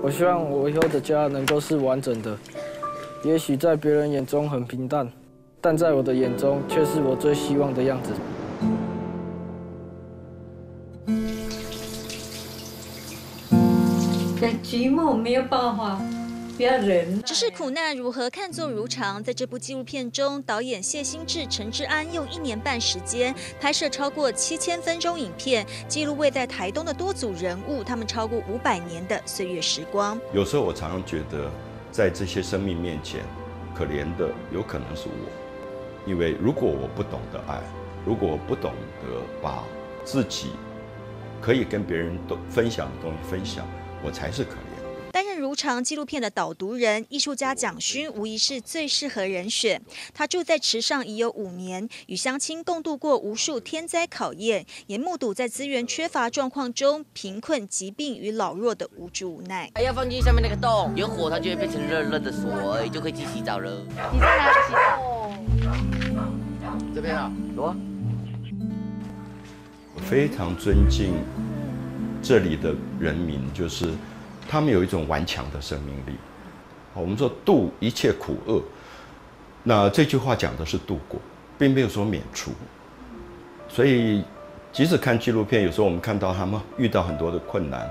我希望我以后的家能够是完整的。也许在别人眼中很平淡，但在我的眼中却是我最希望的样子。在寂寞没有办法，只是苦难如何看作如常？在这部纪录片中，导演谢兴志、陈志安用一年半时间拍摄超过七千分钟影片，记录位在台东的多组人物，他们超过五百年的岁月时光。有时候我常常觉得。在这些生命面前，可怜的有可能是我，因为如果我不懂得爱，如果我不懂得把自己可以跟别人都分享的东西分享，我才是可如常纪录片的导读人，艺术家蒋勋无疑是最适合人选。他住在池上已有五年，与乡亲共度过无数天灾考验，也目睹在资源缺乏状况中，贫困、疾病与老弱的无助。无奈。还要放进下面那个洞，有火它就会变成热热的水，就可以去洗澡了。你在哪？里洗澡？这边啊，走。我非常尊敬这里的人民，就是。他们有一种顽强的生命力。我们说度一切苦厄，那这句话讲的是度过，并没有说免除。所以，即使看纪录片，有时候我们看到他们遇到很多的困难，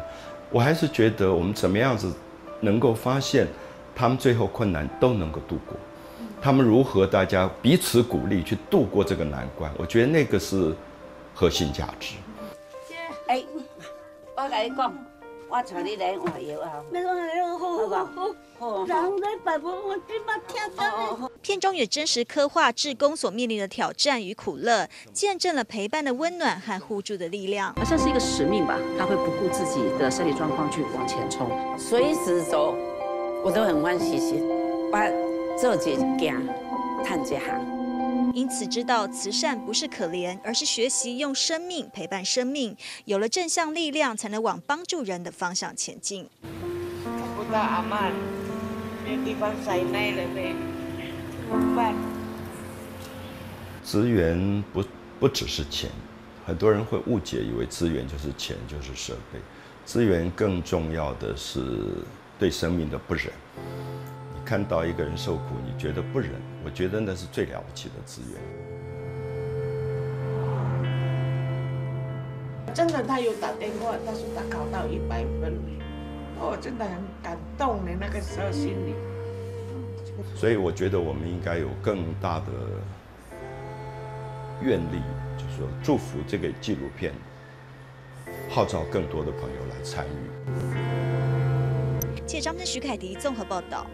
我还是觉得我们怎么样子能够发现他们最后困难都能够度过，他们如何大家彼此鼓励去度过这个难关，我觉得那个是核心价值。姐，哎，我跟你讲。我带你来换药啊！片中也真实刻画志工所面临的挑战与苦乐，见证了陪伴的温暖和互助的力量。好像是一个使命吧，他会不顾自己的身体状况去往前冲，随时走，我都很欢喜心，把做一件，探一行。因此，知道慈善不是可怜，而是学习用生命陪伴生命。有了正向力量，才能往帮助人的方向前进。资源不不只是钱，很多人会误解，以为资源就是钱，就是设备。资源更重要的是对生命的不忍。看到一个人受苦，你觉得不忍？我觉得那是最了不起的资源。真的，他有打电话，他说他考到一百分，我真的很感动的那个时候心里。所以我觉得我们应该有更大的愿力，就是说祝福这个纪录片，号召更多的朋友来参与。谢张跟徐凯迪综合报道。